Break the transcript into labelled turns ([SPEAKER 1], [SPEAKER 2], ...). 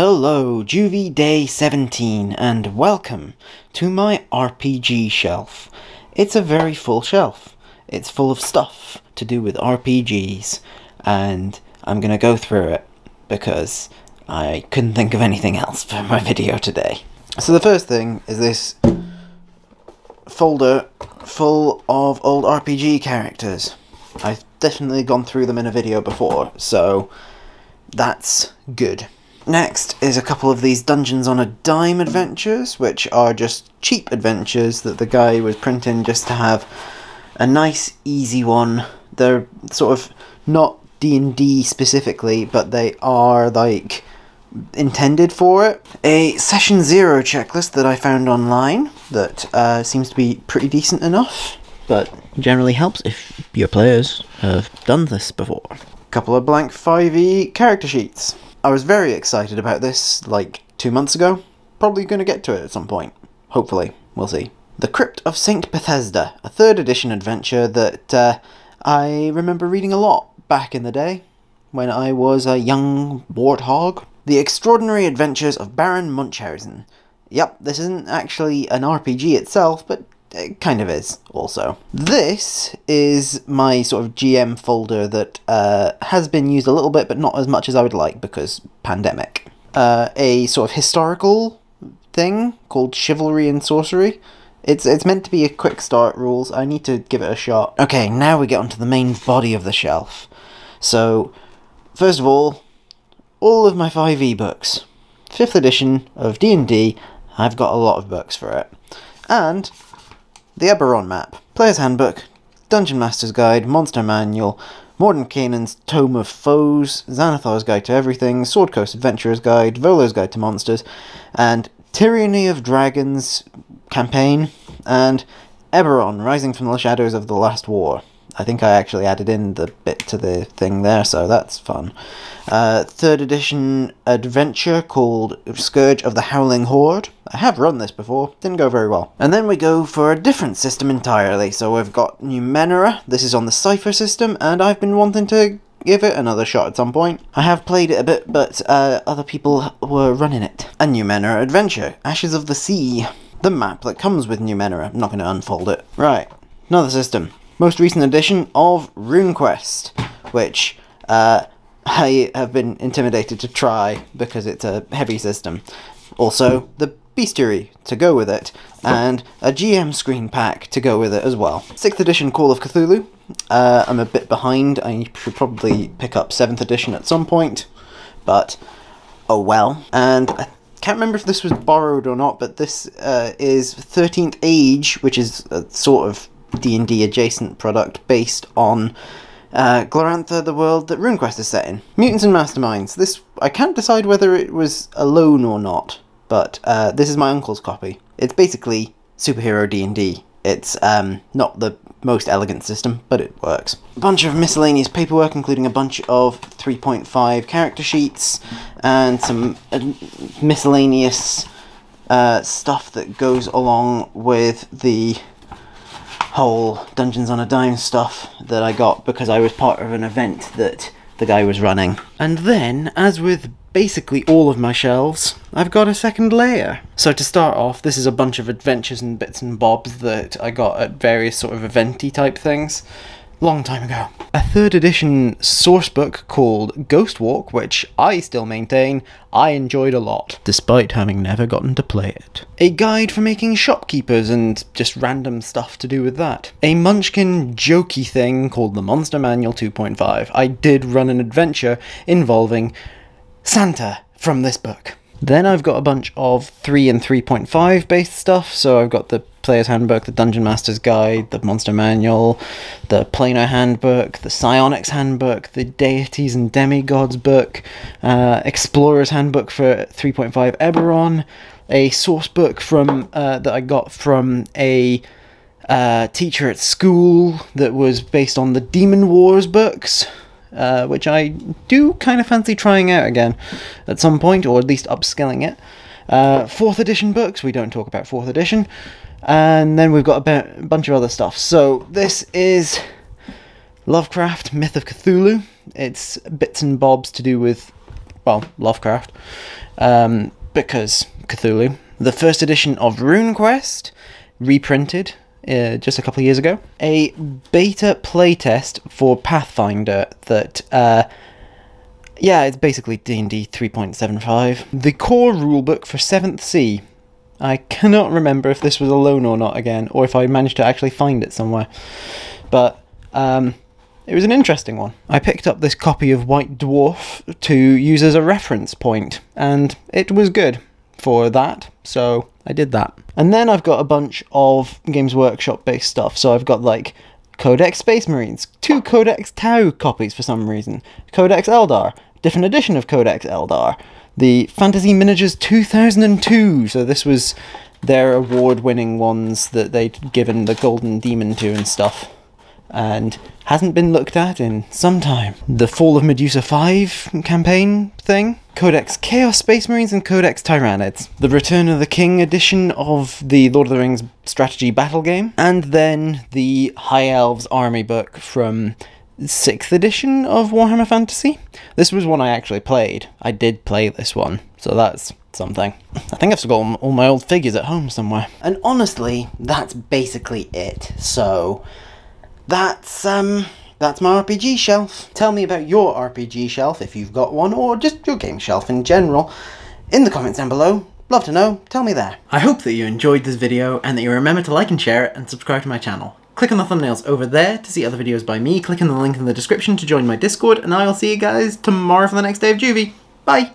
[SPEAKER 1] Hello, JuV Day 17, and welcome to my RPG shelf. It's a very full shelf. It's full of stuff to do with RPGs, and I'm gonna go through it because I couldn't think of anything else for my video today. So, the first thing is this folder full of old RPG characters. I've definitely gone through them in a video before, so that's good. Next is a couple of these Dungeons on a Dime adventures, which are just cheap adventures that the guy was printing just to have a nice, easy one. They're sort of not D&D specifically, but they are like intended for it. A session zero checklist that I found online that uh, seems to be pretty decent enough, but generally helps if your players have done this before. A couple of blank 5e character sheets. I was very excited about this like two months ago. Probably going to get to it at some point. Hopefully. We'll see. The Crypt of St. Bethesda, a third edition adventure that uh, I remember reading a lot back in the day when I was a young warthog. The Extraordinary Adventures of Baron Munchausen. Yep, this isn't actually an RPG itself, but it kind of is also. This is my sort of GM folder that uh, has been used a little bit, but not as much as I would like because pandemic. Uh, a sort of historical thing called Chivalry and Sorcery. It's it's meant to be a quick start rules. I need to give it a shot. Okay, now we get onto the main body of the shelf. So, first of all, all of my 5e books. 5th edition of D&D, I've got a lot of books for it. And the Eberron map, Player's Handbook, Dungeon Master's Guide, Monster Manual, Mordenkainen's Tome of Foes, Xanathar's Guide to Everything, Sword Coast Adventurer's Guide, Volo's Guide to Monsters, and Tyranny of Dragons campaign, and Eberron, Rising from the Shadows of the Last War. I think I actually added in the bit to the thing there, so that's fun. Uh, third edition adventure called Scourge of the Howling Horde. I have run this before, didn't go very well. And then we go for a different system entirely. So we've got Numenera, this is on the Cypher system, and I've been wanting to give it another shot at some point. I have played it a bit, but uh, other people were running it. A Numenera adventure, Ashes of the Sea. The map that comes with Numenera. I'm not going to unfold it. Right, another system most recent edition of RuneQuest, which uh, I have been intimidated to try because it's a heavy system. Also, the Bestiary to go with it, and a GM screen pack to go with it as well. 6th edition Call of Cthulhu. Uh, I'm a bit behind. I should probably pick up 7th edition at some point, but oh well. And I can't remember if this was borrowed or not, but this uh, is 13th Age, which is a sort of D&D adjacent product based on uh, Glorantha, the world that RuneQuest is set in. Mutants and Masterminds. This I can't decide whether it was alone or not, but uh, this is my uncle's copy. It's basically superhero D&D. It's um, not the most elegant system, but it works. A bunch of miscellaneous paperwork, including a bunch of 3.5 character sheets and some uh, miscellaneous uh, stuff that goes along with the whole Dungeons on a Dime stuff that I got because I was part of an event that the guy was running. And then, as with basically all of my shelves, I've got a second layer. So to start off, this is a bunch of adventures and bits and bobs that I got at various sort of eventy type things long time ago. A third edition sourcebook called Ghost Walk, which I still maintain I enjoyed a lot, despite having never gotten to play it. A guide for making shopkeepers and just random stuff to do with that. A Munchkin jokey thing called the Monster Manual 2.5. I did run an adventure involving Santa from this book. Then I've got a bunch of 3 and 3.5 based stuff, so I've got the Player's Handbook, the Dungeon Master's Guide, the Monster Manual, the Planar Handbook, the Psionics Handbook, the Deities and Demigods book, uh, Explorer's Handbook for 3.5 Eberron, a source book from uh, that I got from a uh, teacher at school that was based on the Demon Wars books uh, which I do kind of fancy trying out again at some point, or at least upskilling it. Uh, fourth edition books, we don't talk about fourth edition. And then we've got a, bunch of other stuff. So this is Lovecraft, Myth of Cthulhu. It's bits and bobs to do with well, Lovecraft, um, because Cthulhu. The first edition of RuneQuest, reprinted uh, just a couple of years ago. A beta playtest for Pathfinder that, uh, yeah, it's basically D&D 3.75. The core rulebook for 7th Sea. I cannot remember if this was alone or not again, or if I managed to actually find it somewhere. But, um, it was an interesting one. I picked up this copy of White Dwarf to use as a reference point, and it was good for that, so I did that. And then I've got a bunch of Games Workshop based stuff, so I've got like Codex Space Marines, two Codex Tau copies for some reason, Codex Eldar, different edition of Codex Eldar, the Fantasy Miniatures 2002, so this was their award winning ones that they'd given the Golden Demon to and stuff and hasn't been looked at in some time. The Fall of Medusa 5 campaign thing, Codex Chaos Space Marines and Codex Tyranids, the Return of the King edition of the Lord of the Rings strategy battle game, and then the High Elves army book from 6th edition of Warhammer Fantasy. This was one I actually played. I did play this one, so that's something. I think I've still got all my old figures at home somewhere. And honestly, that's basically it. So, that's um that's my RPG shelf. Tell me about your RPG shelf if you've got one, or just your game shelf in general, in the comments down below. Love to know, tell me there. I hope that you enjoyed this video and that you remember to like and share it and subscribe to my channel. Click on the thumbnails over there to see other videos by me, click on the link in the description to join my Discord, and I'll see you guys tomorrow for the next day of JuV. Bye!